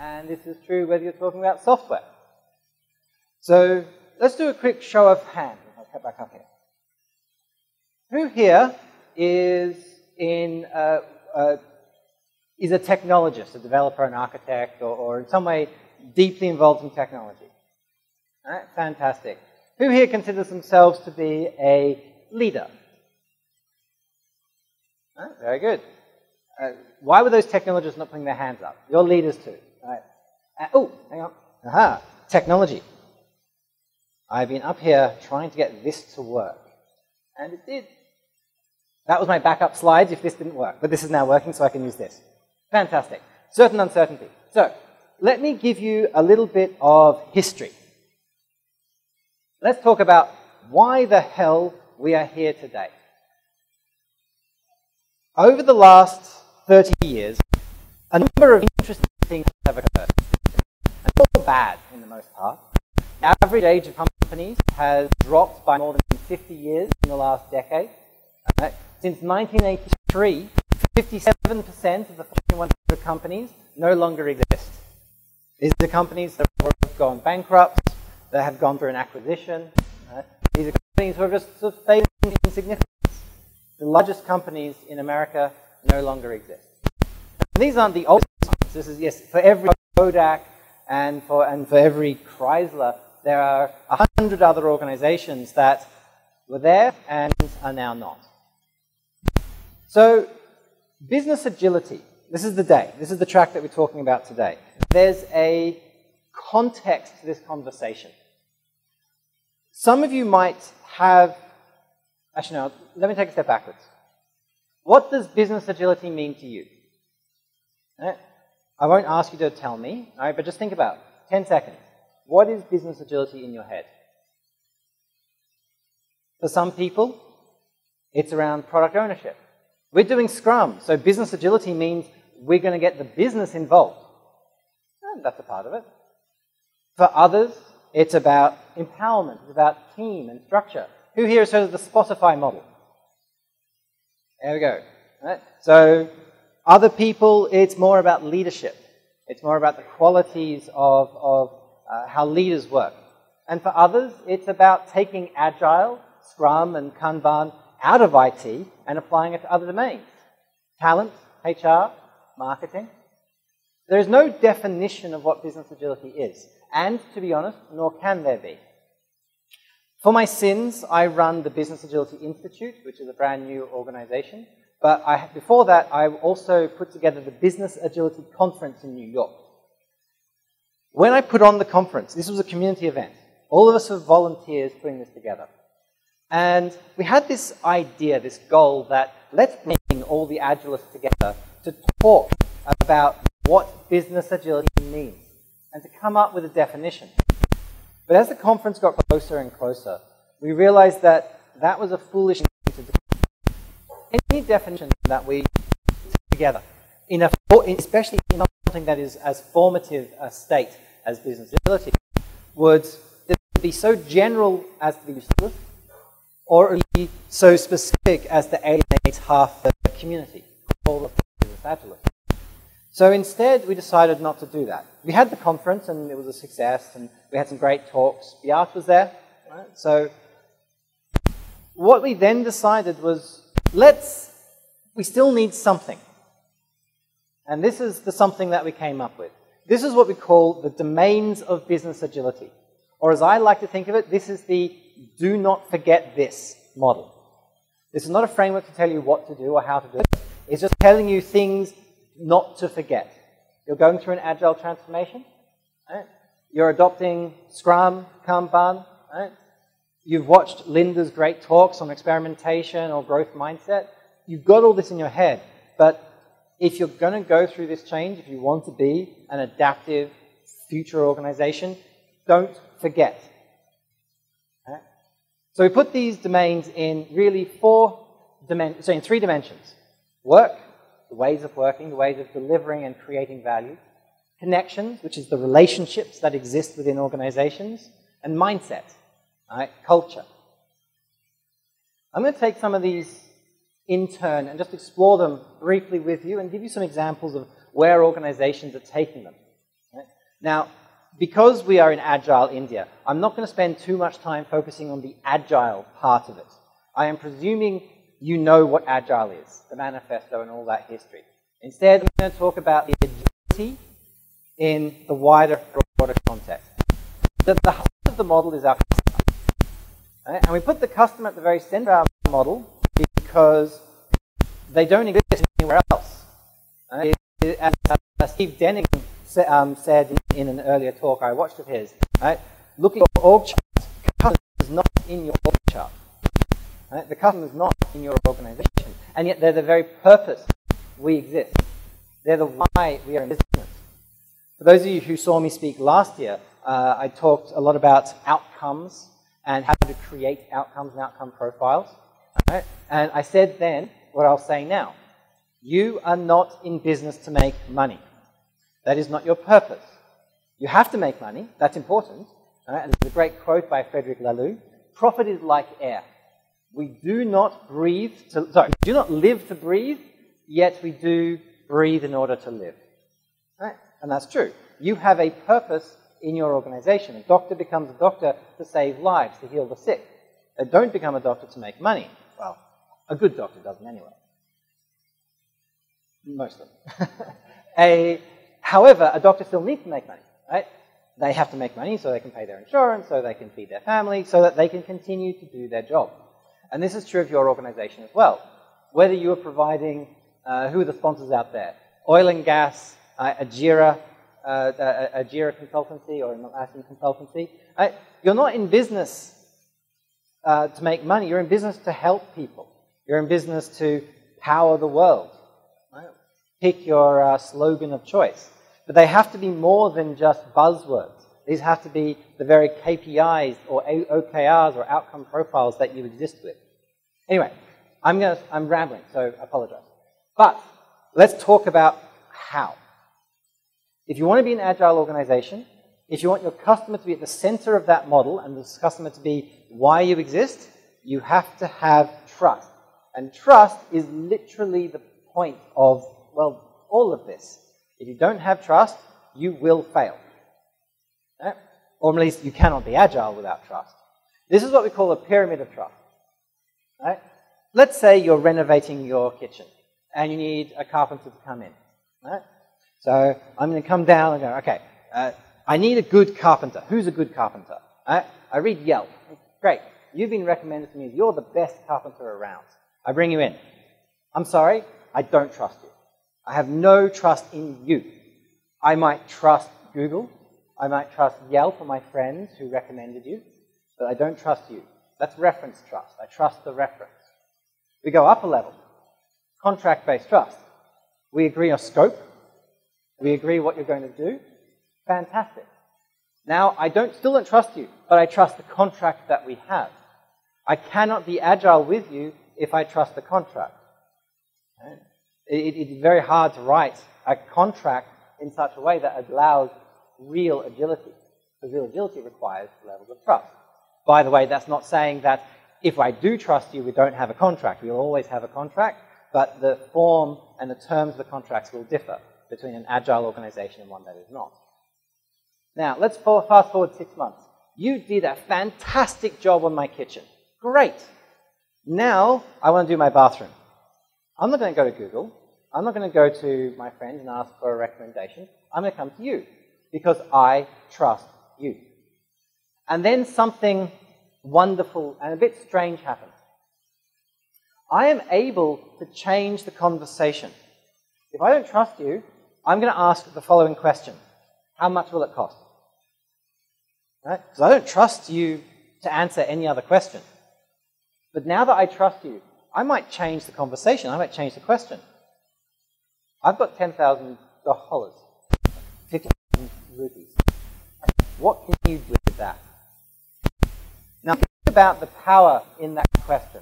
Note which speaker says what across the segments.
Speaker 1: And this is true whether you're talking about software. So let's do a quick show of hands. I'll cut back up here. Who here is in uh, uh, is a technologist, a developer, an architect, or, or in some way deeply involved in technology? All right, fantastic. Who here considers themselves to be a leader? All right, very good. Uh, why were those technologists not putting their hands up? You're leaders too. Right. Uh, oh, hang on. Aha, technology. I've been up here trying to get this to work. And it did. That was my backup slides if this didn't work. But this is now working, so I can use this. Fantastic. Certain uncertainty. So, let me give you a little bit of history. Let's talk about why the hell we are here today. Over the last 30 years, a number of interesting things have occurred. And it's all bad, in the most part. The average age of companies has dropped by more than 50 years in the last decade. Uh, since 1983, 57% of the Fortune 100 companies no longer exist. These are companies that have gone bankrupt, that have gone through an acquisition. Right? These are companies who are just sort of fading in significance. The largest companies in America no longer exist. And these aren't the oldest ones. This is, yes, for every Kodak and for, and for every Chrysler, there are a hundred other organizations that were there and are now not. So, business agility. This is the day. This is the track that we're talking about today. There's a context to this conversation. Some of you might have, actually, no, let me take a step backwards. What does business agility mean to you? Right? I won't ask you to tell me, all right, but just think about it. 10 seconds. What is business agility in your head? For some people, it's around product ownership. We're doing Scrum, so business agility means we're going to get the business involved. And that's a part of it. For others, it's about empowerment, it's about team and structure. Who here has heard of the Spotify model? There we go. Right? So, other people, it's more about leadership. It's more about the qualities of, of uh, how leaders work. And for others, it's about taking Agile, Scrum, and Kanban out of IT and applying it to other domains. Talent, HR, marketing. There is no definition of what business agility is. And, to be honest, nor can there be. For my sins, I run the Business Agility Institute, which is a brand new organization. But I, before that, I also put together the Business Agility Conference in New York. When I put on the conference, this was a community event. All of us were volunteers putting this together. And we had this idea, this goal that let's bring all the agilists together to talk about what business agility means and to come up with a definition. But as the conference got closer and closer, we realized that that was a foolish. Any definition that we together, in a, especially in something that is as formative a state as business agility, would be so general as to be useless or be so specific as to alienate half the community, all of business So instead, we decided not to do that. We had the conference, and it was a success, and we had some great talks. Beat was there. Right? So what we then decided was, let's, we still need something. And this is the something that we came up with. This is what we call the domains of business agility. Or as I like to think of it, this is the do not forget this model. This is not a framework to tell you what to do or how to do it. It's just telling you things not to forget. You're going through an agile transformation. Right? You're adopting Scrum, Kanban. Right? You've watched Linda's great talks on experimentation or growth mindset. You've got all this in your head. But if you're going to go through this change, if you want to be an adaptive future organization, don't forget. So we put these domains in really four dimensions, so in three dimensions. Work, the ways of working, the ways of delivering and creating value. Connections, which is the relationships that exist within organizations. And mindset, right? culture. I'm going to take some of these in turn and just explore them briefly with you and give you some examples of where organizations are taking them. Now, because we are in Agile India, I'm not going to spend too much time focusing on the Agile part of it. I am presuming you know what Agile is, the manifesto and all that history. Instead, I'm going to talk about the agility in the wider, broader context. The, the heart of the model is our. Right? And we put the customer at the very center of our model because they don't exist anywhere else. Right? As, Steve Denning um, said in, an earlier talk I watched of his, right? looking at org chart, customer is not in your org chart. Right? The customer is not in your organization. And yet they're the very purpose we exist. They're the why we are in business. For those of you who saw me speak last year, uh, I talked a lot about outcomes and how to create outcomes and outcome profiles. Right? And I said then what I'll say now. You are not in business to make money. That is not your purpose. You have to make money. That's important. Right? And there's a great quote by Frederick Laloux. Profit is like air. We do not breathe to, sorry, we do not live to breathe, yet we do breathe in order to live. Right? And that's true. You have a purpose in your organization. A doctor becomes a doctor to save lives, to heal the sick. They don't become a doctor to make money. Well, a good doctor doesn't anyway. Most of them. a, however, a doctor still needs to make money, right? They have to make money so they can pay their insurance, so they can feed their family, so that they can continue to do their job. And this is true of your organization as well. Whether you are providing, uh, who are the sponsors out there? Oil and gas, uh, Ajira, uh, uh Ajira consultancy or an Atlassian consultancy. Uh, you're not in business uh, to make money. You're in business to help people. You're in business to power the world. Right? Pick your uh, slogan of choice. But they have to be more than just buzzwords. These have to be the very KPIs or OKRs or outcome profiles that you exist with. Anyway, I'm, gonna, I'm rambling, so I apologize. But let's talk about how. If you want to be an agile organization, if you want your customer to be at the center of that model and the customer to be why you exist, you have to have trust. And trust is literally the point of, well, all of this. If you don't have trust, you will fail. Right? Or at least you cannot be agile without trust. This is what we call a pyramid of trust. Right? Let's say you're renovating your kitchen and you need a carpenter to come in. Right? So I'm going to come down and go, okay, uh, I need a good carpenter. Who's a good carpenter? Right? I read Yelp. Great. You've been recommended to me. You're the best carpenter around. I bring you in. I'm sorry, I don't trust you. I have no trust in you. I might trust Google. I might trust Yelp or my friends who recommended you, but I don't trust you. That's reference trust. I trust the reference. We go up a level. Contract-based trust. We agree on scope. We agree what you're going to do. Fantastic. Now, I don't, still don't trust you, but I trust the contract that we have. I cannot be agile with you if I trust the contract. It, it's very hard to write a contract in such a way that allows real agility. Because real agility requires levels of trust. By the way, that's not saying that if I do trust you, we don't have a contract. We'll always have a contract, but the form and the terms of the contracts will differ between an agile organization and one that is not. Now, let's fast forward six months. You did a fantastic job on my kitchen. Great. Now, I want to do my bathroom. I'm not going to go to Google. I'm not going to go to my friend and ask for a recommendation. I'm going to come to you because I trust you. And then something wonderful and a bit strange happens. I am able to change the conversation. If I don't trust you, I'm going to ask the following question How much will it cost? Right? Because I don't trust you to answer any other question. But now that I trust you, I might change the conversation. I might change the question. I've got $10,000, 50,000 rupees. What can you do with that? Now think about the power in that question.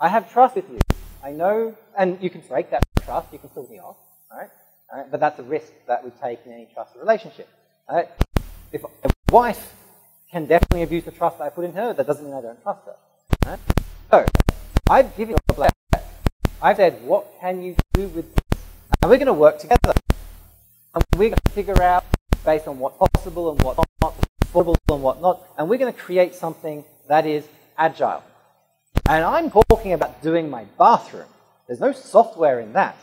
Speaker 1: I have trust with you. I know, and you can break that trust, you can still me off, right? right? But that's a risk that we take in any trusted relationship. Right? If a wife can definitely abuse the trust that I put in her, that doesn't mean I don't trust her. Right? So, I've given you a plan. I've said, what can you do with this? And we're going to work together. And we're going to figure out based on what's possible and what's not, affordable and what not, and we're going to create something that is agile. And I'm talking about doing my bathroom. There's no software in that,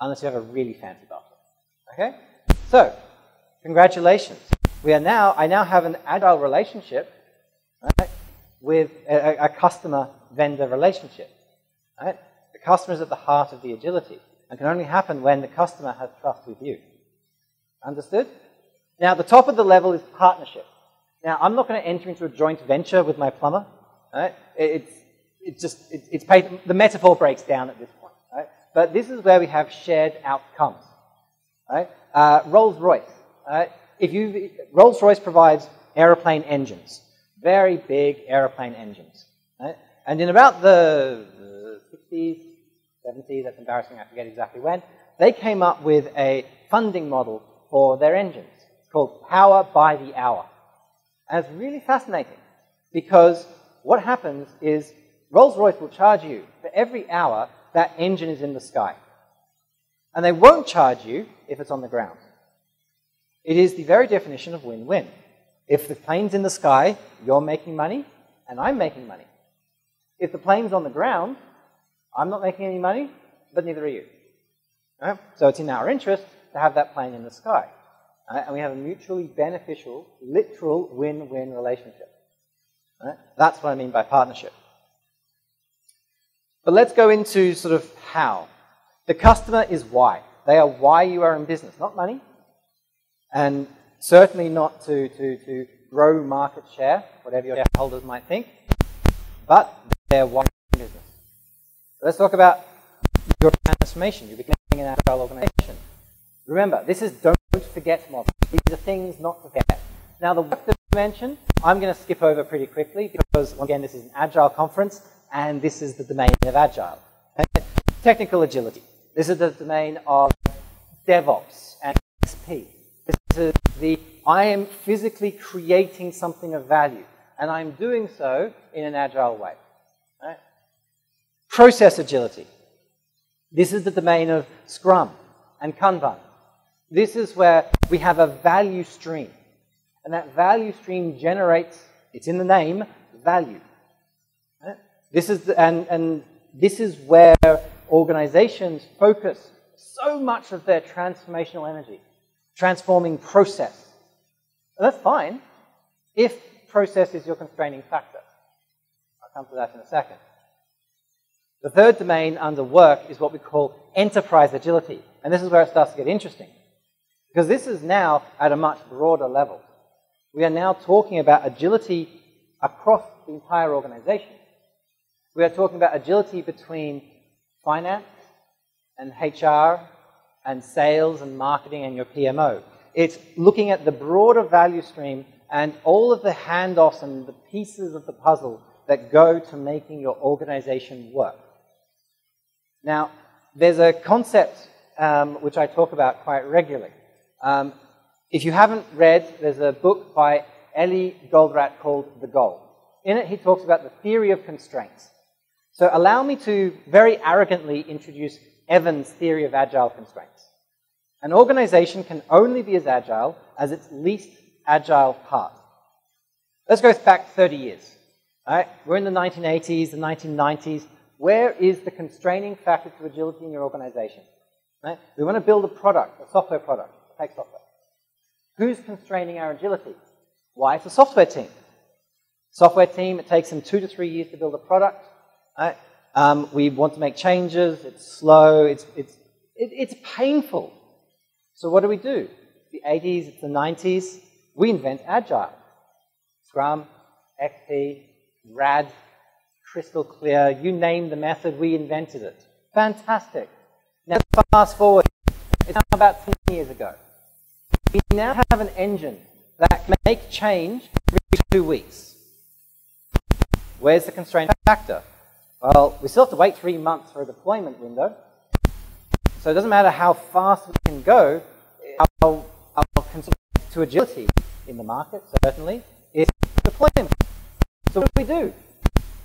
Speaker 1: unless you have a really fancy bathroom. Okay? So, congratulations. We are now, I now have an agile relationship right, with a, a customer-vendor relationship. Right? The customer is at the heart of the agility and can only happen when the customer has trust with you. Understood? Now, the top of the level is partnership. Now, I'm not going to enter into a joint venture with my plumber. Right? It's, it's just, it, it's paid, the metaphor breaks down at this point. But this is where we have shared outcomes. Right? Uh, Rolls-Royce. Right? If you, Rolls-Royce provides aeroplane engines, very big aeroplane engines. Right? And in about the, the 60s, 70s, that's embarrassing, I forget exactly when, they came up with a funding model for their engines. It's called Power by the Hour. And it's really fascinating because what happens is Rolls-Royce will charge you for every hour that engine is in the sky. And they won't charge you if it's on the ground. It is the very definition of win-win. If the plane's in the sky, you're making money, and I'm making money. If the plane's on the ground, I'm not making any money, but neither are you. Right? So it's in our interest to have that plane in the sky. Right? And we have a mutually beneficial, literal win-win relationship. Right? That's what I mean by partnership. But let's go into sort of how. The customer is why. They are why you are in business, not money. And certainly not to, to, to grow market share, whatever your shareholders might think, but they're why in business. Let's talk about your transformation. You're becoming an agile organization. Remember, this is don't forget model. These are things not to forget. Now, the work dimension, I'm going to skip over pretty quickly because, again, this is an agile conference and this is the domain of agile. Technical agility. This is the domain of DevOps and XP. This is the I am physically creating something of value, and I'm doing so in an agile way. Right? Process agility. This is the domain of Scrum and Kanban. This is where we have a value stream. And that value stream generates, it's in the name, value. This is and, and this is where organizations focus so much of their transformational energy, transforming process. And that's fine if process is your constraining factor. I'll come to that in a second. The third domain under work is what we call enterprise agility. And this is where it starts to get interesting. Because this is now at a much broader level. We are now talking about agility across the entire organization. We are talking about agility between finance and HR and sales and marketing and your PMO. It's looking at the broader value stream and all of the handoffs and the pieces of the puzzle that go to making your organization work. Now, there's a concept um, which I talk about quite regularly. Um, if you haven't read, there's a book by Eli Goldratt called The Goal. In it, he talks about the theory of constraints. So allow me to very arrogantly introduce Evans' theory of agile constraints. An organization can only be as agile as its least agile part. Let's go back 30 years. Right? We're in the 1980s, the 1990s. Where is the constraining factor to agility in your organization? Right? We want to build a product, a software product. Take software. Who's constraining our agility? Why? It's a software team. Software team, it takes them two to three years to build a product. Right? Um, we want to make changes. It's slow. It's, it's, it, it's painful. So what do we do? The 80s, it's the 90s. We invent Agile. Scrum, XP, RAD, crystal clear. You name the method, we invented it. Fantastic. Now fast forward. It's now about 10 years ago. We now have an engine that can make change every two weeks. Where's the constraint factor? Well, we still have to wait three months for a deployment window. So it doesn't matter how fast we can go, our, our to agility in the market, certainly, is deployment. So what do we do?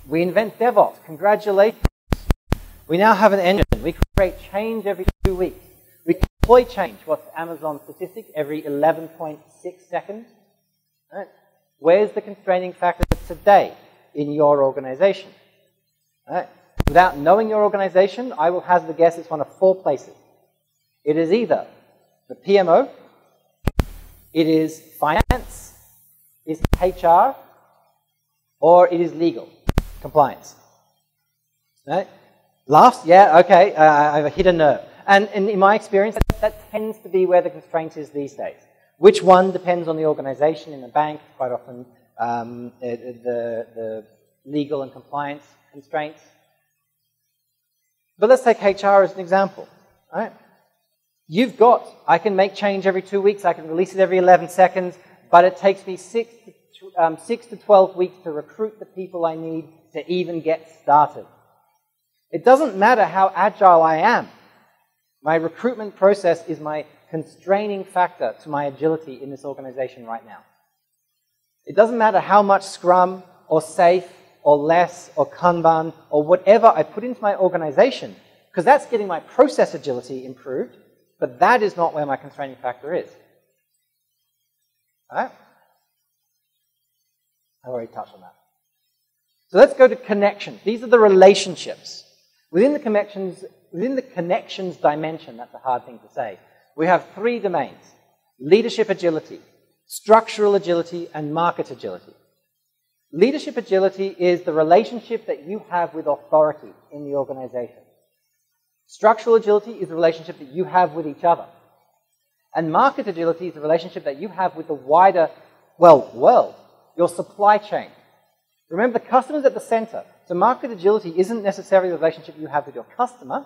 Speaker 1: We invent DevOps. Congratulations. We now have an engine. We create change every two weeks. We deploy change. What's Amazon statistic? Every 11.6 seconds. Right? Where's the constraining factor today in your organization? Right? Without knowing your organization, I will hazard a guess it's one of four places. It is either the PMO, it is finance, it is HR, or it is legal, compliance. Right? Laughs? Yeah, okay, uh, I've hit a nerve. And, in my experience, that, that, tends to be where the constraint is these days. Which one depends on the organization in the bank, quite often um, the, the legal and compliance constraints. But let's take HR as an example. Right? You've got, I can make change every two weeks, I can release it every 11 seconds, but it takes me six to, um, six to 12 weeks to recruit the people I need to even get started. It doesn't matter how agile I am. My recruitment process is my constraining factor to my agility in this organization right now. It doesn't matter how much Scrum or SAFe or less or Kanban or whatever I put into my organization, because that's getting my process agility improved, but that is not where my constraining factor is. All right? I've already touched on that. So let's go to connections. These are the relationships. Within the connections, within the connections dimension, that's a hard thing to say, we have three domains. Leadership agility, structural agility, and market agility. Leadership agility is the relationship that you have with authority in the organization. Structural agility is the relationship that you have with each other. And market agility is the relationship that you have with the wider, well, world, your supply chain. Remember, the customer is at the center. So market agility isn't necessarily the relationship you have with your customer,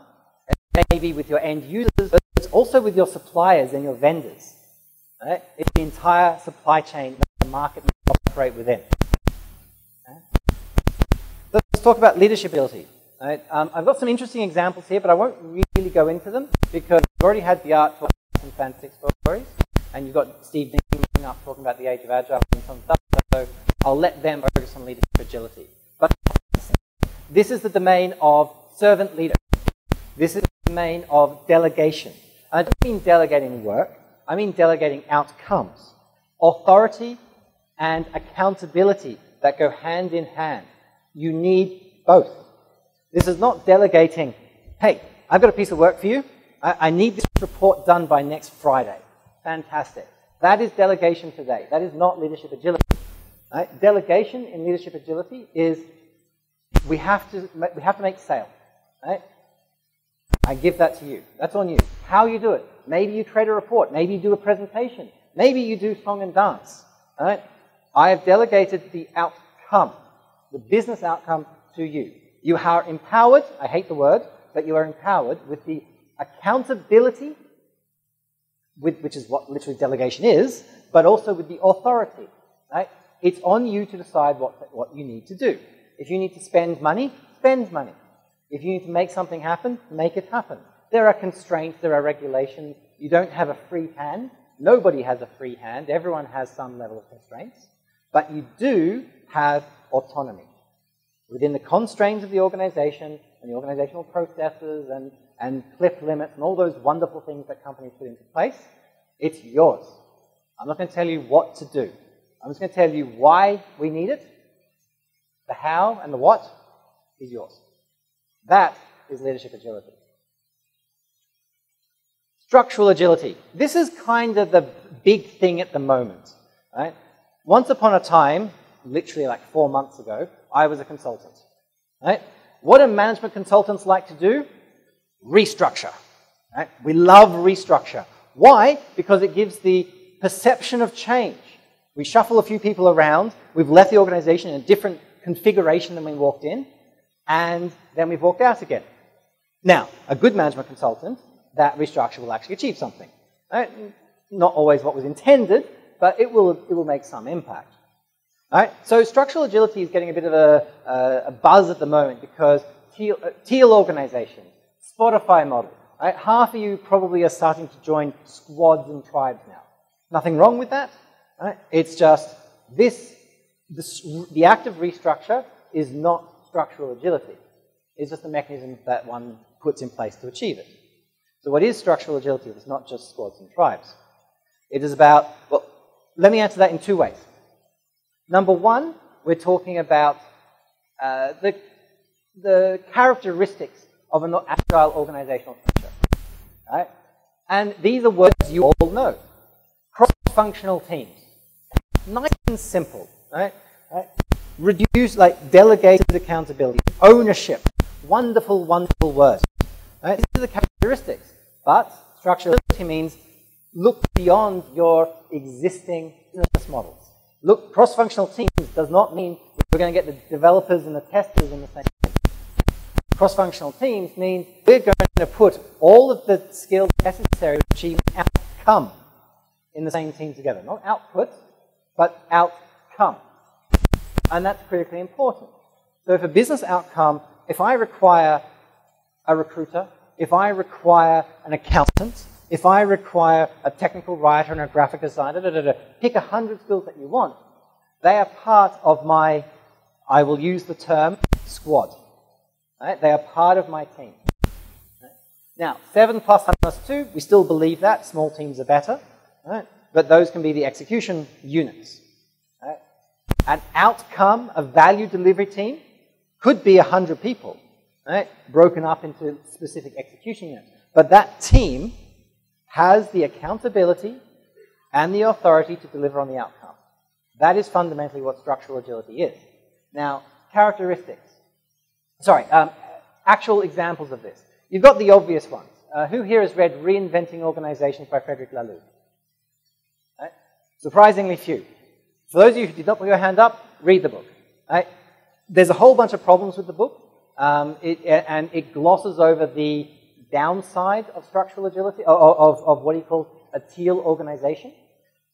Speaker 1: maybe with your end users, but it's also with your suppliers and your vendors. Right? It's the entire supply chain that the market must operate within. Talk about leadership agility. Right? Um, I've got some interesting examples here, but I won't really go into them because we've already had the art talk some fantastic stories, and you've got Steve Denning up talking about the age of agile and some stuff. So I'll let them focus on leadership agility. But this is the domain of servant leader. This is the domain of delegation. I don't mean delegating work. I mean delegating outcomes. Authority and accountability that go hand in hand. You need both. This is not delegating, hey, I've got a piece of work for you. I, I need this report done by next Friday. Fantastic. That is delegation today. That is not leadership agility. Right? Delegation in leadership agility is we have to, we have to make sale. Right? I give that to you. That's on you. How you do it. Maybe you trade a report. Maybe you do a presentation. Maybe you do song and dance. Right? I have delegated the outcome, the business outcome to you. You are empowered, I hate the word, but you are empowered with the accountability, with, which is what literally delegation is, but also with the authority. Right? It's on you to decide what, what you need to do. If you need to spend money, spend money. If you need to make something happen, make it happen. There are constraints, there are regulations. You don't have a free hand. Nobody has a free hand. Everyone has some level of constraints. But you do have autonomy within the constraints of the organization and the organizational processes and, and cliff limits and all those wonderful things that companies put into place, it's yours. I'm not going to tell you what to do. I'm just going to tell you why we need it. The how and the what is yours. That is leadership agility. Structural agility. This is kind of the big thing at the moment. Right? Once upon a time, literally like four months ago, I was a consultant. Right? What do management consultants like to do? Restructure. Right? We love restructure. Why? Because it gives the perception of change. We shuffle a few people around, we've left the organization in a different configuration than we walked in, and then we've walked out again. Now, a good management consultant, that restructure will actually achieve something. Right? Not always what was intended, but it will, it will make some impact. Right? So structural agility is getting a bit of a, a buzz at the moment because teal, uh, teal organizations, Spotify model, right? half of you probably are starting to join squads and tribes now. Nothing wrong with that. Right? It's just this, this, the act of restructure is not structural agility. It's just the mechanism that one puts in place to achieve it. So what is structural agility? It's not just squads and tribes. It is about, well, let me answer that in two ways. Number one, we're talking about uh, the, the characteristics of an agile organizational structure. Right? And these are words you all know. Cross-functional teams. Nice and simple. Right? right? Reduce, like, delegated accountability. Ownership. Wonderful, wonderful words. Right? These are the characteristics. But structurality means look beyond your existing business models. Look, cross-functional teams does not mean we're going to get the developers and the testers in the same Cross-functional teams means we're going to put all of the skills necessary to achieve outcome in the same team together. Not output, but outcome. And that's critically important. So if a business outcome, if I require a recruiter, if I require an accountant, if I require a technical writer and a graphic designer, da, da, da, pick a hundred skills that you want, they are part of my, I will use the term, squad. Right? They are part of my team. Right? Now, 7 plus plus 1 2, we still believe that. Small teams are better. Right? But those can be the execution units. An outcome, a value delivery team, could be 100 people, broken up into specific execution units. But that team has the accountability and the authority to deliver on the outcome. That is fundamentally what structural agility is. Now, characteristics sorry, um, actual examples of this. You've got the obvious ones. Uh, who here has read Reinventing Organizations by Frederick Laloux? Right? Surprisingly few. For those of you who did not put your hand up, read the book. Right? There's a whole bunch of problems with the book, um, it, and it glosses over the downside of structural agility, of, of, what he calls a teal organization.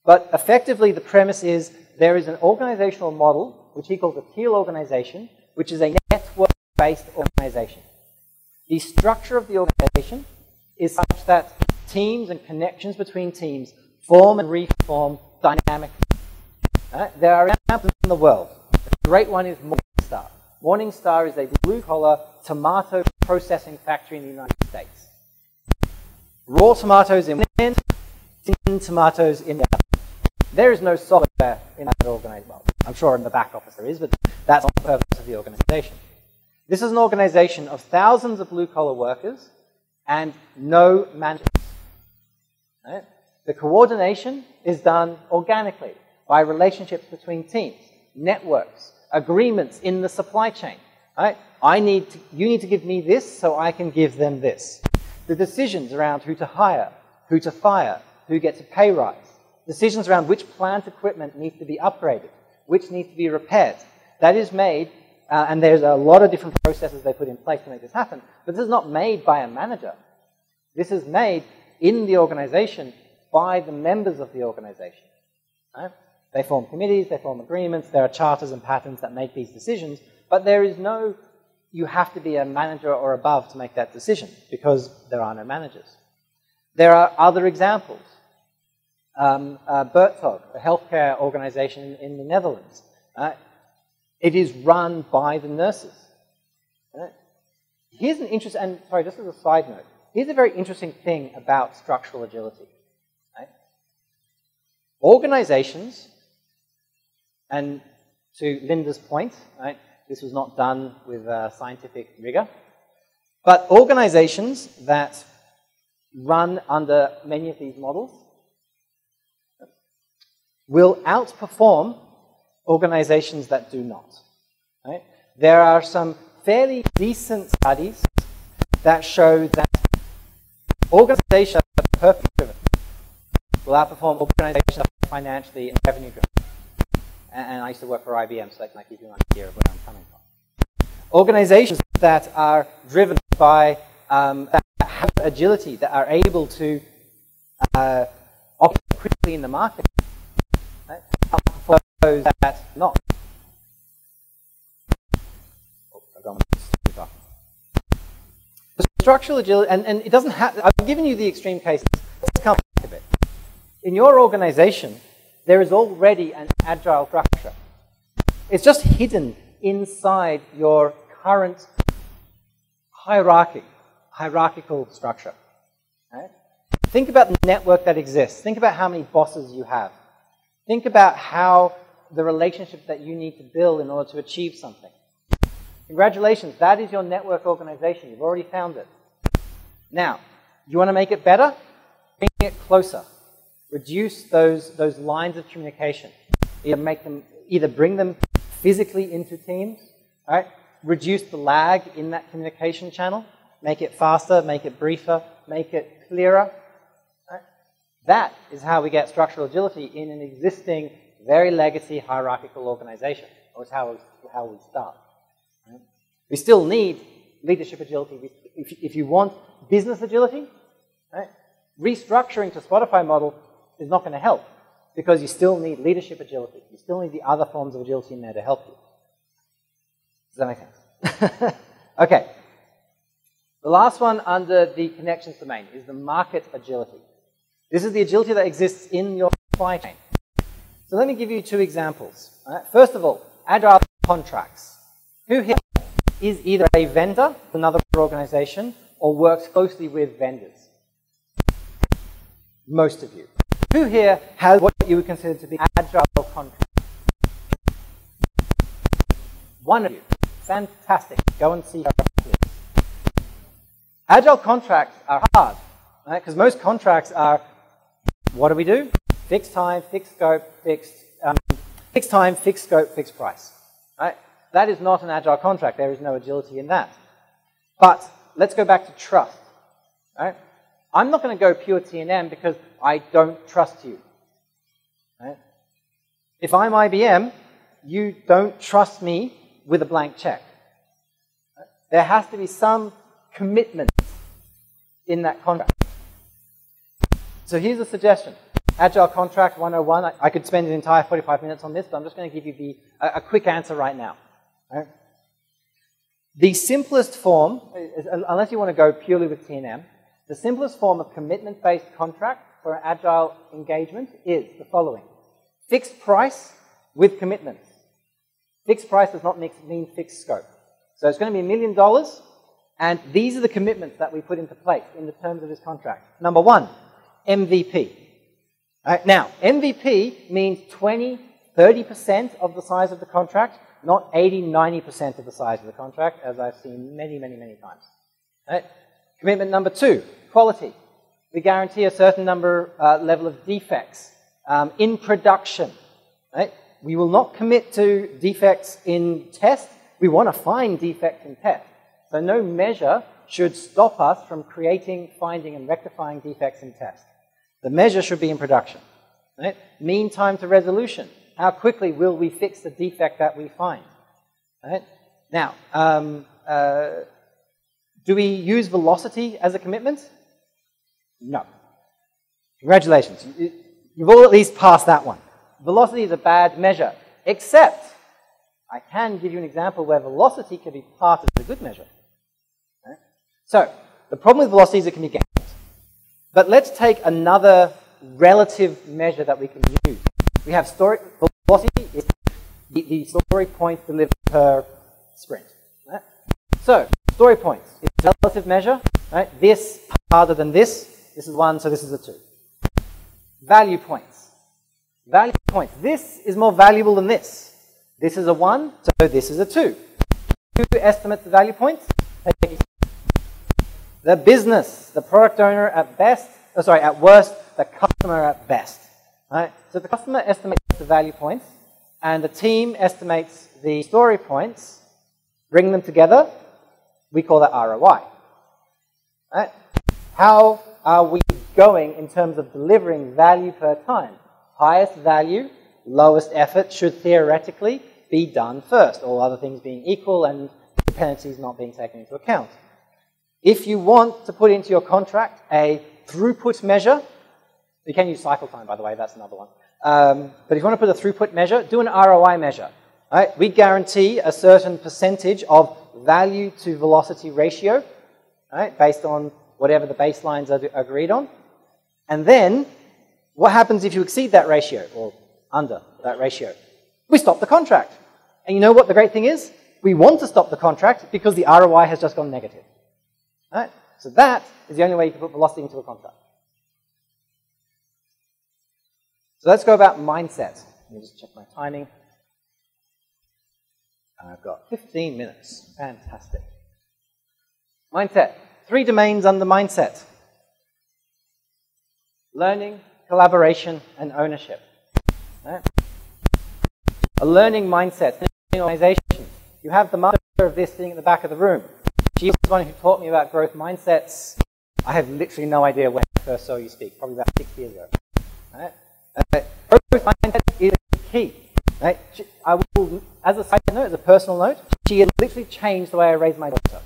Speaker 1: But effectively, the premise is there is an organizational model, which he calls a teal organization, which is a network based organization. The structure of the organization is such that teams and connections between teams form and reform dynamically. Right? There are examples in the world. The great one is Morningstar. Morningstar is a blue-collar tomato processing factory in the United States. Raw tomatoes in one end, tomatoes in the other. There is no software in that organization. Well, I'm sure in the back office there is, but that's on the purpose of the organization. This is an organization of thousands of blue-collar workers and no managers. Right? The coordination is done organically by relationships between teams, networks, agreements in the supply chain. Right? I need to, you need to give me this so I can give them this. The decisions around who to hire, who to fire, who gets a pay rise, decisions around which plant equipment needs to be upgraded, which needs to be repaired, that is made uh, and there's a lot of different processes they put in place to make this happen. But this is not made by a manager. This is made in the organization by the members of the organization. Right? They form committees, they form agreements, there are charters and patterns that make these decisions, but there is no, you have to be a manager or above to make that decision, because there are no managers. There are other examples. Um, uh, Buurtzorg, a healthcare organization in the Netherlands, uh, it is run by the nurses. Right? Here's an interest, and sorry, just as a side note, here's a very interesting thing about structural agility. Right? Organizations, and to Linda's point, right, this was not done with uh, scientific rigor, but organizations that run under many of these models will outperform organizations that do not. Right? There are some fairly decent studies that show that organizations that are purpose driven will outperform organizations that are financially and revenue driven. And, and I used to work for IBM, so that can give you an idea of where I'm coming from. Organizations that are driven by um, that have agility, that are able to uh, operate quickly in the market, right? those that not. Structural agility, and, and it doesn't have, I've given you the extreme cases. Let's come back a bit. In your organization, there is already an agile structure. It's just hidden inside your current hierarchy, hierarchical structure. Right? Think about the network that exists. Think about how many bosses you have. Think about how the relationship that you need to build in order to achieve something. Congratulations, that is your network organization. You've already found it. Now, you want to make it better? Bring it closer. Reduce those, those lines of communication. Either make them either bring them physically into teams, right? Reduce the lag in that communication channel, make it faster, make it briefer, make it clearer. Right? That is how we get structural agility in an existing, very legacy hierarchical organization. Or it's how, how we start. Right? We still need leadership agility. If, if you want business agility, right, restructuring to Spotify model is not going to help because you still need leadership agility. You still need the other forms of agility in there to help you. Does that make sense? okay. The last one under the connections domain is the market agility. This is the agility that exists in your supply chain. So let me give you two examples. First of all, agile contracts. Who here is either a vendor, another organization, or works closely with vendors? Most of you. Who here has what you would consider to be agile contracts? One of you. Fantastic. Go and see her. Agile contracts are hard, right? Because most contracts are, what do we do? Fixed time, fixed scope, fixed, um, fixed time, fixed scope, fixed price, right? That is not an agile contract. There is no agility in that. But let's go back to trust, right? I'm not going to go pure T&M because I don't trust you. Right? If I'm IBM, you don't trust me with a blank check. Right? There has to be some commitment in that contract. So here's a suggestion. Agile Contract 101. I, I could spend an entire 45 minutes on this, but I'm just going to give you the, a, a quick answer right now. Right? The simplest form, unless you want to go purely with T&M, the simplest form of commitment-based contract for an agile engagement is the following. Fixed price with commitments. Fixed price does not mean fixed scope. So it's going to be a million dollars, and these are the commitments that we put into place in the terms of this contract. Number one, MVP. Right, now, MVP means 20, 30% of the size of the contract, not 80, 90% of the size of the contract, as I've seen many, many, many times. Right? Commitment number two, quality. We guarantee a certain number uh, level of defects um, in production. Right? We will not commit to defects in test. We want to find defects in test. So no measure should stop us from creating, finding, and rectifying defects in test. The measure should be in production. Right? Mean time to resolution. How quickly will we fix the defect that we find? Right? Now, um, uh, do we use velocity as a commitment? No. Congratulations. You've all at least passed that one. Velocity is a bad measure, except I can give you an example where velocity can be part of a good measure. Okay? So, the problem with velocity is it can be gapped. But let's take another relative measure that we can use. We have story, velocity is the, the story points delivered per sprint. So, story points is relative measure. Right? This harder than this. This is one, so this is a two. Value points. Value points. This is more valuable than this. This is a one, so this is a two. Who estimates the value points? The business, the product owner at best, oh, sorry, at worst, the customer at best. Right? So the customer estimates the value points, and the team estimates the story points, bring them together, we call that ROI. Right? How are we going in terms of delivering value per time? Highest value, lowest effort should theoretically be done first, all other things being equal and dependencies not being taken into account. If you want to put into your contract a throughput measure, you can use cycle time, by the way, that's another one. Um, but if you want to put a throughput measure, do an ROI measure. Right? We guarantee a certain percentage of value to velocity ratio, right, based on whatever the baselines are agreed on. And then, what happens if you exceed that ratio, or under that ratio? We stop the contract. And you know what the great thing is? We want to stop the contract because the ROI has just gone negative. Right? So that is the only way you can put velocity into a contract. So let's go about mindset. Let me just check my timing. I've got 15 minutes. Fantastic. Mindset. Three domains under mindset. Learning, collaboration, and ownership. Right? A learning mindset, organization. You have the mother of this sitting at the back of the room. She was the one who taught me about growth mindsets. I have literally no idea when I first saw you speak, probably about six years ago. Right? Uh, growth mindset is key. Right? She, I will, as a side note, as a personal note, she has literally changed the way I raised my daughter.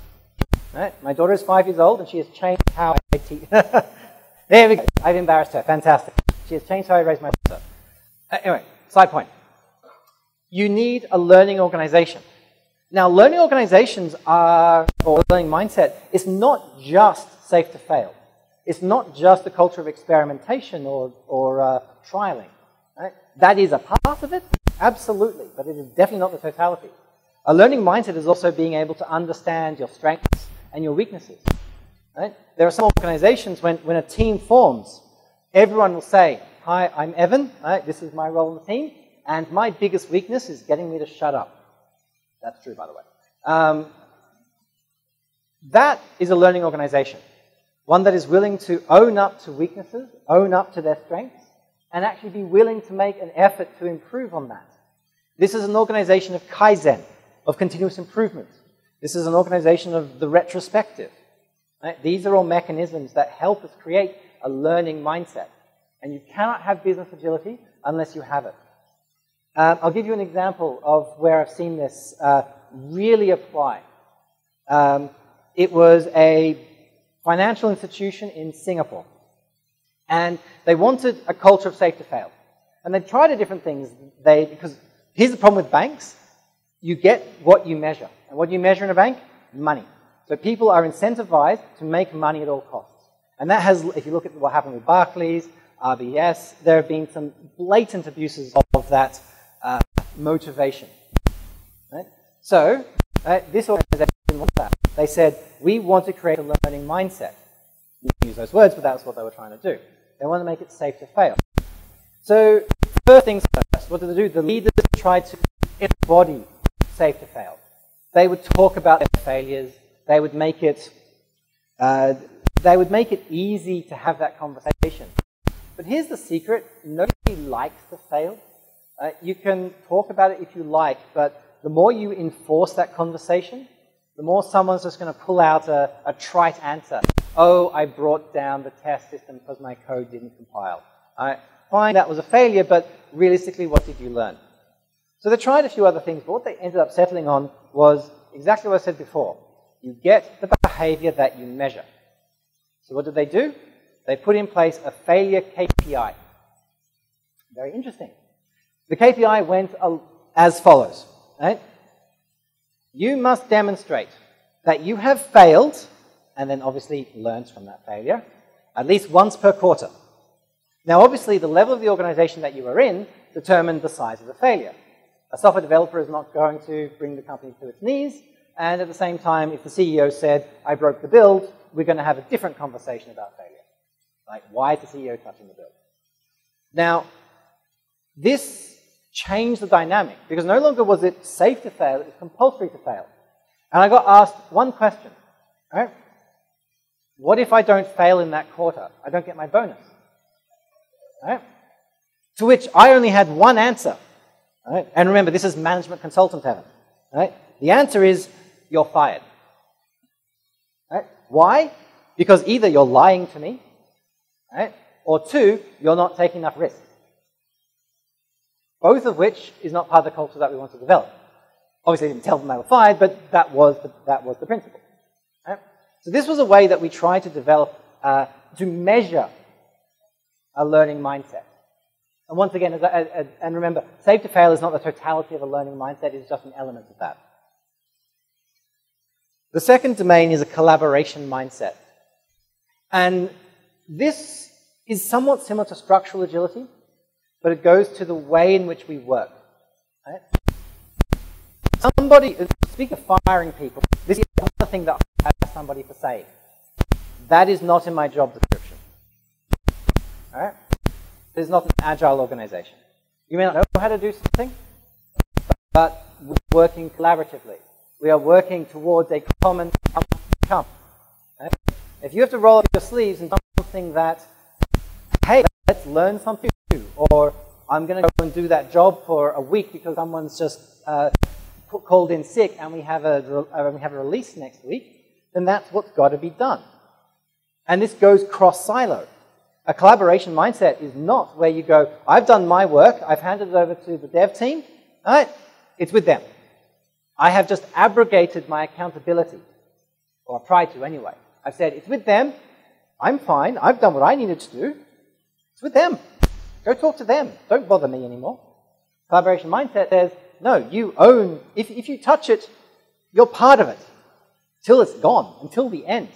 Speaker 1: Right? My daughter is five years old, and she has changed how I teach. there we go. I've embarrassed her. Fantastic. She has changed how I raise my daughter. Uh, anyway, side point. You need a learning organization. Now, learning organizations are, or learning mindset, it's not just safe to fail. It's not just a culture of experimentation or, or uh, trialing. Right? That is a part of it, absolutely, but it is definitely not the totality. A learning mindset is also being able to understand your strengths and your weaknesses. Right? There are some organizations when, when a team forms, everyone will say, Hi, I'm Evan, right? this is my role in the team, and my biggest weakness is getting me to shut up. That's true, by the way. Um, that is a learning organization. One that is willing to own up to weaknesses, own up to their strengths, and actually be willing to make an effort to improve on that. This is an organization of Kaizen, of continuous improvement. This is an organization of the retrospective. Right? These are all mechanisms that help us create a learning mindset. And you cannot have business agility unless you have it. Um, I'll give you an example of where I've seen this uh, really apply. Um, it was a financial institution in Singapore. And they wanted a culture of safe to fail. And they tried different things. They, because here's the problem with banks. You get what you measure. And what do you measure in a bank? Money. So people are incentivized to make money at all costs. And that has, if you look at what happened with Barclays, RBS, there have been some blatant abuses of that uh, motivation. Right? So, uh, this organization want that. They said, we want to create a learning mindset. You use those words, but that's what they were trying to do. They want to make it safe to fail. So, first things first, what did they do? The leaders tried to embody safe to fail. They would talk about their failures. They would make it, uh, they would make it easy to have that conversation. But here's the secret: nobody likes to fail. Uh, you can talk about it if you like, but the more you enforce that conversation, the more someone's just going to pull out a, a trite answer. Oh, I brought down the test system because my code didn't compile. I fine, that was a failure, but realistically, what did you learn? So they tried a few other things, but what they ended up settling on was exactly what I said before. You get the behavior that you measure. So what did they do? They put in place a failure KPI. Very interesting. The KPI went as follows. Right? You must demonstrate that you have failed, and then obviously learns from that failure, at least once per quarter. Now, obviously, the level of the organization that you are in determined the size of the failure. A software developer is not going to bring the company to its knees, and at the same time, if the CEO said, I broke the build, we're going to have a different conversation about failure. Like, why is the CEO touching the build? Now, this changed the dynamic because no longer was it safe to fail, it was compulsory to fail. And I got asked one question, right? What if I don't fail in that quarter? I don't get my bonus. Right? To which I only had one answer. Right? And remember, this is management consultant heaven. Right? The answer is you're fired. Right? Why? Because either you're lying to me, right? or two, you're not taking enough risk both of which is not part of the culture that we want to develop. Obviously, I didn't tell them they were fired, but that was the, that was the principle. So this was a way that we tried to develop, uh, to measure a learning mindset. And once again, as as, and remember, safe to fail is not the totality of a learning mindset, it's just an element of that. The second domain is a collaboration mindset. And this is somewhat similar to structural agility, but it goes to the way in which we work. Right? Somebody, speak of firing people, this is another thing that Ask somebody for saying. That is not in my job description. All right? This is not an agile organization. You may not know how to do something, but we're working collaboratively. We are working towards a common outcome. Right? If you have to roll up your sleeves and something that, hey, let's learn something new, or I'm going to go and do that job for a week because someone's just uh, called in sick and we have a, uh, we have a release next week, then that's what's got to be done. And this goes cross silo. A collaboration mindset is not where you go, I've done my work, I've handed it over to the dev team, all right, it's with them. I have just abrogated my accountability, or I tried to anyway. I've said, it's with them, I'm fine, I've done what I needed to do, it's with them. Go talk to them, don't bother me anymore. Collaboration mindset says, no, you own, if, if you touch it, you're part of it, till it's gone, until the end.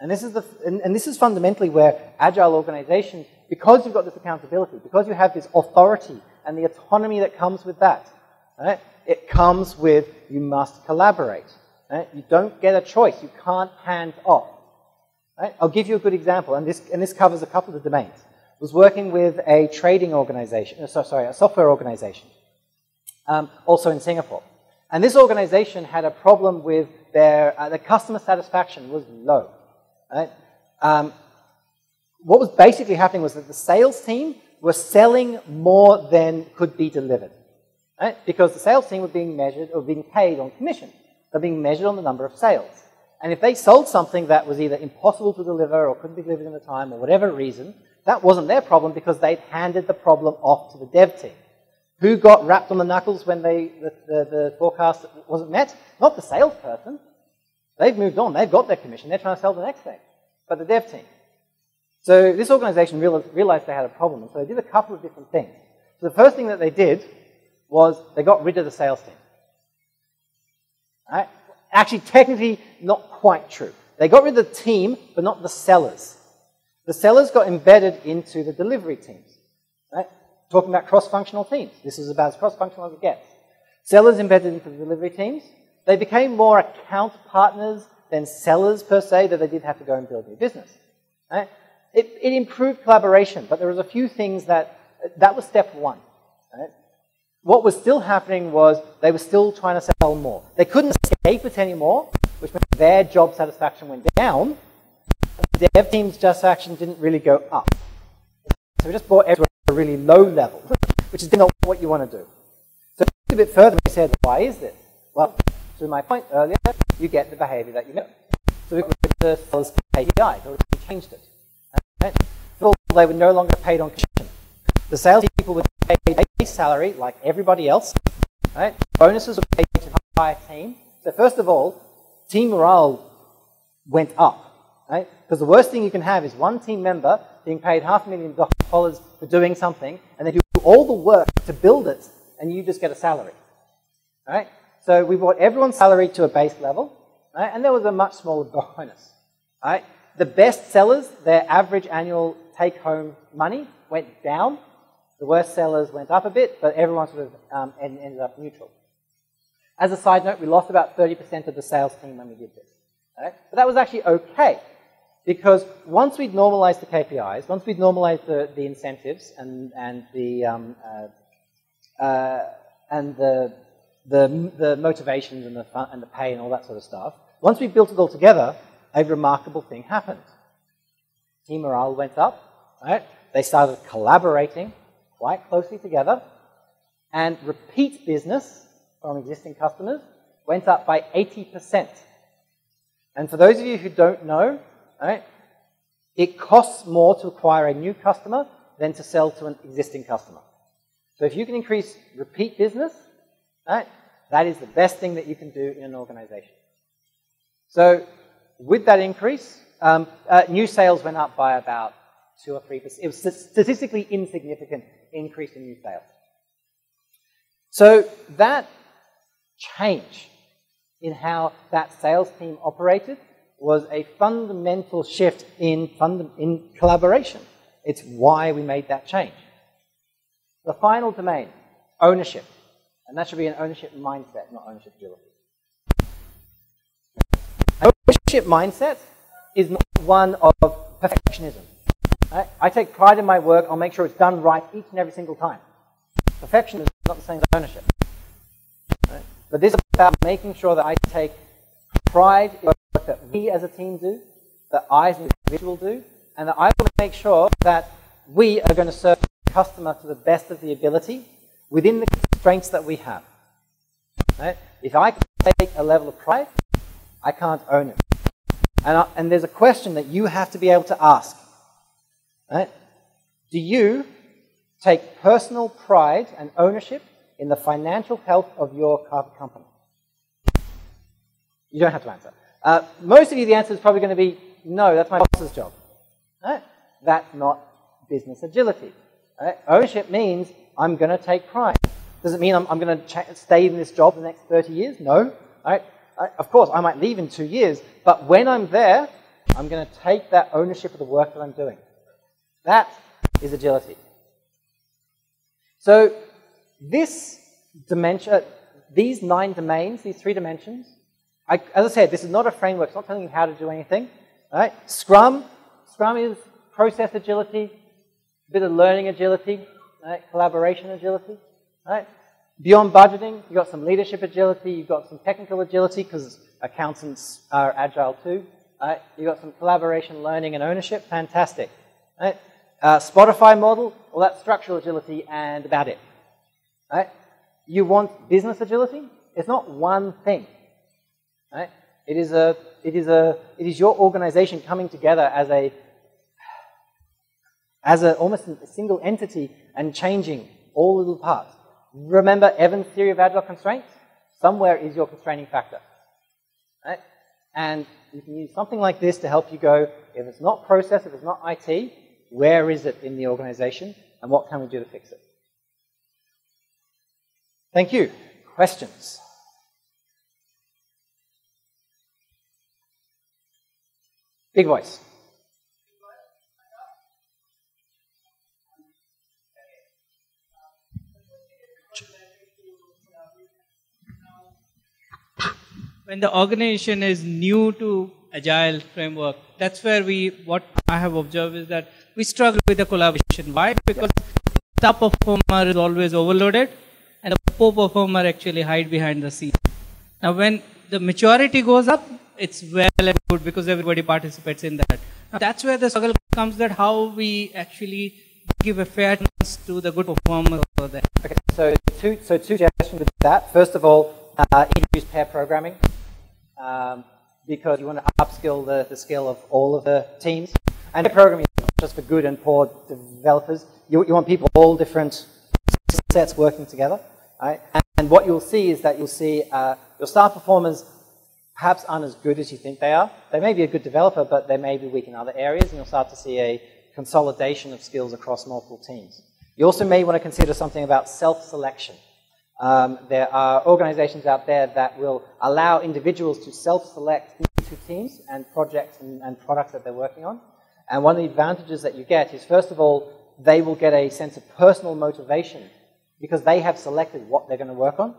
Speaker 1: And this is, the, and, and this is fundamentally where agile organizations, because you've got this accountability, because you have this authority and the autonomy that comes with that, right, it comes with you must collaborate. Right? You don't get a choice. You can't hand off. Right? I'll give you a good example, and this, and this covers a couple of domains. I was working with a trading organization, uh, sorry, a software organization, um, also in Singapore. And this organization had a problem with their, uh, their customer satisfaction was low. Right? Um, what was basically happening was that the sales team were selling more than could be delivered. Right? Because the sales team were being measured or being paid on commission. They're being measured on the number of sales. And if they sold something that was either impossible to deliver or couldn't be delivered in the time or whatever reason, that wasn't their problem because they'd handed the problem off to the dev team. Who got wrapped on the knuckles when they, the, the, the forecast wasn't met? Not the salesperson. They've moved on. They've got their commission. They're trying to sell the next thing. But the dev team. So this organization realized they had a problem. And so they did a couple of different things. So the first thing that they did was they got rid of the sales team. Right? Actually, technically, not quite true. They got rid of the team, but not the sellers. The sellers got embedded into the delivery teams. Right? Talking about cross-functional teams. This is about as cross-functional as it gets. Sellers embedded into the delivery teams. They became more account partners than sellers per se, that they did have to go and build new business. Right? It, it, improved collaboration, but there was a few things that, that was step one. Right? What was still happening was they were still trying to sell more. They couldn't escape it anymore, which meant their job satisfaction went down. The dev team's satisfaction didn't really go up. So we just brought everyone a really low level, which is not what you want to do. So a bit further, we said, why is this? Well, to my point earlier, you get the behavior that you know. So we with the sales KPI, or we changed it. So they were no longer paid on commission. The salespeople were paid base salary like everybody else. Right? Bonuses were paid to the entire team. So first of all, team morale went up. Right? Because the worst thing you can have is one team member being paid half a million dollars for doing something, and they do all the work to build it, and you just get a salary. Right? So we brought everyone's salary to a base level, right? and there was a much smaller bonus. Right? The best sellers, their average annual take-home money went down. The worst sellers went up a bit, but everyone sort of um, ended up neutral. As a side note, we lost about 30% of the sales team when we did this. Right? But that was actually okay, because once we'd normalized the KPIs, once we'd normalized the, the incentives and, and the um, uh, uh, and the the, the motivations and the, fun, and the pay and all that sort of stuff, once we built it all together, a remarkable thing happened. Team morale went up, right? They started collaborating quite closely together, and repeat business from existing customers went up by 80%. And for those of you who don't know, right, it costs more to acquire a new customer than to sell to an existing customer. So if you can increase repeat business, Right? That is the best thing that you can do in an organization. So with that increase, um, uh, new sales went up by about 2 or 3%. It was statistically insignificant increase in new sales. So that change in how that sales team operated was a fundamental shift in, fund in collaboration. It's why we made that change. The final domain, ownership. And that should be an ownership mindset, not ownership agility. Ownership mindset is not one of perfectionism. Right? I take pride in my work. I'll make sure it's done right each and every single time. Perfection is not the same as ownership. Right? But this is about making sure that I take pride in work that we as a team do, that I as an individual do, and that I will make sure that we are going to serve the customer to the best of the ability within the constraints that we have. Right? If I take a level of pride, I can't own it. And, I, and there's a question that you have to be able to ask. Right? Do you take personal pride and ownership in the financial health of your company? You don't have to answer. Uh, most of you, the answer is probably going to be no, that's my boss's job. Right? That's not business agility. Right? Ownership means I'm going to take pride. Does it mean I'm, I'm going to stay in this job the next 30 years? No. Right? I, of course, I might leave in two years, but when I'm there, I'm going to take that ownership of the work that I'm doing. That is agility. So this dimension, these nine domains, these three dimensions, I, as I said, this is not a framework. It's not telling you how to do anything. Right? Scrum, Scrum is process agility, a bit of learning agility, right? collaboration agility. Right? Beyond budgeting, you've got some leadership agility, you've got some technical agility because accountants are agile too. Right? You've got some collaboration, learning, and ownership. Fantastic. Right? Uh, Spotify model, well, that's structural agility and about it. Right? You want business agility? It's not one thing. Right? It is a, it is a, it is your organization coming together as a, as a almost a single entity and changing all little parts. Remember Evan's theory of agile constraints? Somewhere is your constraining factor. Right? And you can use something like this to help you go, if it's not process, if it's not IT, where is it in the organization, and what can we do to fix it? Thank you. Questions? Big voice.
Speaker 2: when the organization is new to agile framework, that's where we, what I have observed is that we struggle with the collaboration. Why? Because top performer is always overloaded and the poor performer actually hide behind the scenes. Now when the maturity goes up, it's well and good because everybody participates in that. That's where the struggle comes that how we actually give a fair chance to the good performers over there.
Speaker 1: Okay, so two, so two suggestions with that. First of all, uh, introduce pair programming um, because you want to upskill the, the skill of all of the teams. And pair programming is not just for good and poor developers. You, you want people all different sets working together. Right? And, and what you'll see is that you'll see uh, your star performers perhaps aren't as good as you think they are. They may be a good developer, but they may be weak in other areas, and you'll start to see a consolidation of skills across multiple teams. You also may want to consider something about self-selection. Um, there are organizations out there that will allow individuals to self-select into teams and projects and, and, products that they're working on. And one of the advantages that you get is, first of all, they will get a sense of personal motivation because they have selected what they're going to work on.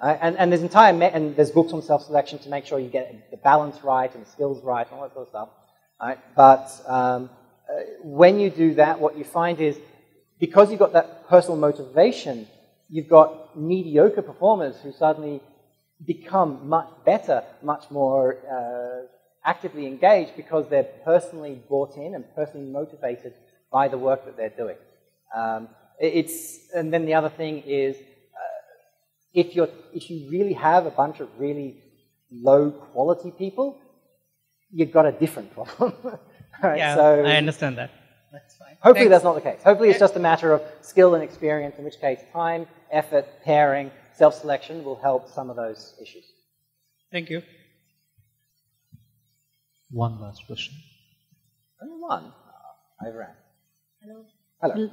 Speaker 1: Uh, and, and, there's entire and there's books on self-selection to make sure you get the balance right and the skills right and all that sort of stuff. Right? But um, uh, when you do that, what you find is because you've got that personal motivation, you've got mediocre performers who suddenly become much better, much more uh, actively engaged because they're personally brought in and personally motivated by the work that they're doing. Um, it's, and then the other thing is, if, you're, if you really have a bunch of really low quality people, you've got a different problem.
Speaker 2: right? Yeah, so, I understand that.
Speaker 1: That's fine. Hopefully Thanks. that's not the case. Hopefully it's just a matter of skill and experience, in which case time, effort, pairing, self-selection will help some of those issues.
Speaker 2: Thank you.
Speaker 3: One last question.
Speaker 1: Only one. Oh, I overran.
Speaker 4: Hello.
Speaker 1: Hello.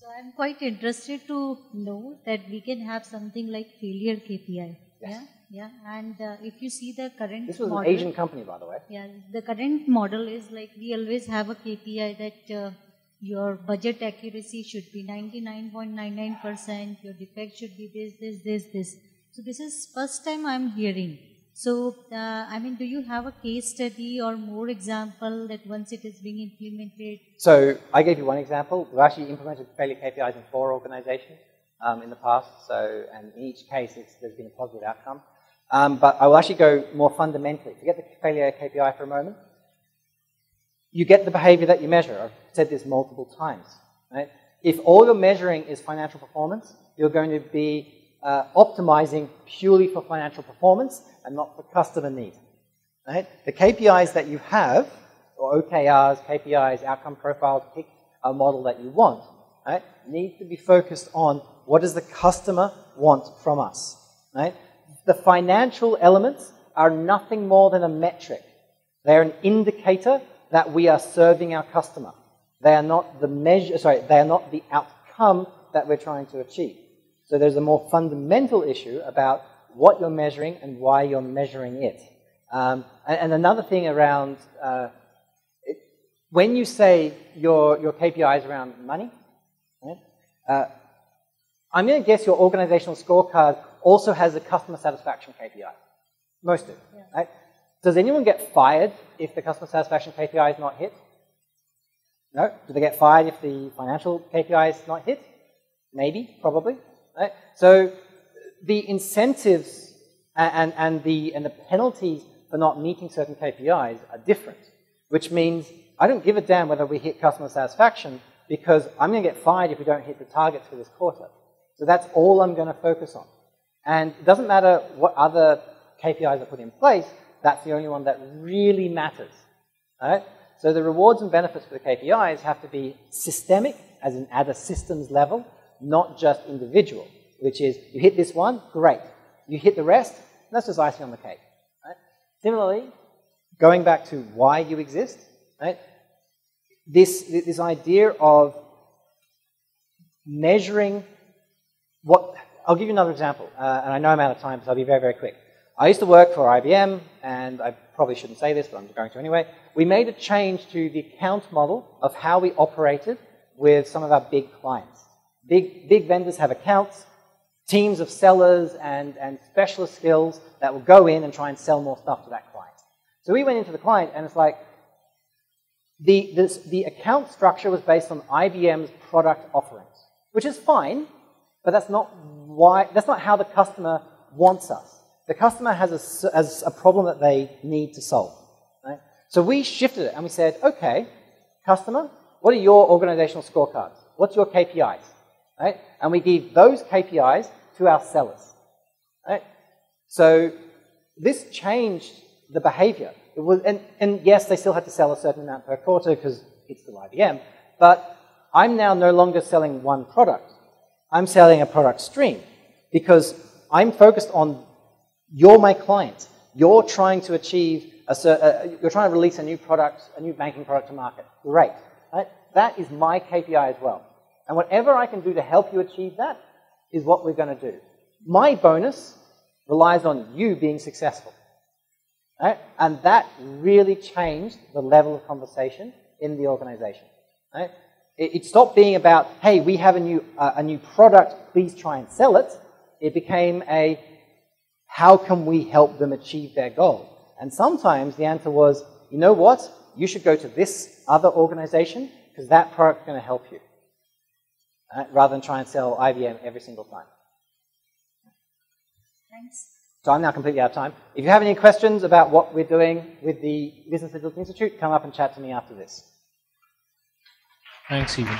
Speaker 4: So I'm quite interested to know that we can have something like failure KPI.
Speaker 1: Yes.
Speaker 4: Yeah. Yeah, and uh, if you see the current
Speaker 1: This was
Speaker 4: model,
Speaker 1: an Asian company, by the way.
Speaker 4: Yeah, the current model is like we always have a KPI that uh, your budget accuracy should be 99.99%, your defect should be this, this, this, this. So this is first time I'm hearing. So, uh, I mean, do you have a case study or more example that once it is being implemented?
Speaker 1: So I gave you one example. We've actually implemented failure KPIs in four organizations um, in the past. So, and in each case, there's been a positive outcome. Um, but I will actually go more fundamentally. Forget the failure KPI for a moment. You get the behavior that you measure. I've said this multiple times. Right? If all you're measuring is financial performance, you're going to be uh, optimizing purely for financial performance and not for customer need. Right? The KPIs that you have, or OKRs, KPIs, outcome profiles, pick a model that you want, right, need to be focused on what does the customer want from us. Right? The financial elements are nothing more than a metric. They're an indicator that we are serving our customer. They are not the measure, sorry, they are not the outcome that we're trying to achieve. So there's a more fundamental issue about what you're measuring and why you're measuring it. Um, and, and, another thing around, uh, it, when you say your, your KPIs around money, right, uh, I'm going to guess your organizational scorecard also has a customer satisfaction KPI. Most do, yeah. right? Does anyone get fired if the customer satisfaction KPI is not hit? No? Do they get fired if the financial KPI is not hit? Maybe, probably. Right? So the incentives and, and, the, and the penalties for not meeting certain KPIs are different, which means I don't give a damn whether we hit customer satisfaction because I'm going to get fired if we don't hit the targets for this quarter. So that's all I'm going to focus on. And it doesn't matter what other KPIs are put in place, that's the only one that really matters. Right? So the rewards and benefits for the KPIs have to be systemic, as in at a systems level, not just individual, which is you hit this one, great. You hit the rest, that's just icing on the cake. Right? Similarly, going back to why you exist, right? This, this idea of measuring what, I'll give you another example, uh, and I know I'm out of time, so I'll be very, very quick. I used to work for IBM, and I probably shouldn't say this, but I'm going to anyway. We made a change to the account model of how we operated with some of our big clients. Big, big vendors have accounts, teams of sellers and, and specialist skills that will go in and try and sell more stuff to that client. So we went into the client and it's like, the, this, the account structure was based on IBM's product offerings, which is fine, but that's not why, that's not how the customer wants us. The customer has a, has a problem that they need to solve. Right? So we shifted it and we said, okay, customer, what are your organizational scorecards? What's your KPIs? Right? And we give those KPIs to our sellers, right? So this changed the behavior. It was, and, and yes, they still had to sell a certain amount per quarter because it's the IBM, but I'm now no longer selling one product. I'm selling a product stream because I'm focused on you're my client. You're trying to achieve a, uh, you're trying to release a new product, a new banking product to market. Great. Right? That is my KPI as well. And whatever I can do to help you achieve that is what we're going to do. My bonus relies on you being successful. Right? And that really changed the level of conversation in the organization. Right? It, it, stopped being about, hey, we have a new, uh, a new product, please try and sell it. It became a, how can we help them achieve their goal? And sometimes the answer was, you know what? You should go to this other organization because that product is going to help you right? rather than try and sell IBM every single time.
Speaker 4: Thanks.
Speaker 1: So I'm now completely out of time. If you have any questions about what we're doing with the Business Agility Institute, come up and chat to me after this.
Speaker 2: Thanks, Stephen.